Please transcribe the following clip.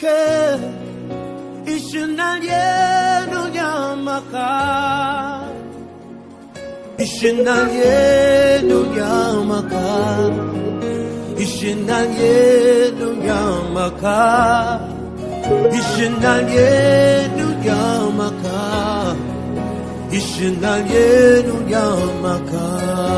ike işinden yenu yamaka işinden yenu yamaka işinden yenu yamaka işinden yenu yamaka işinden yenu yamaka